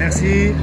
Merci.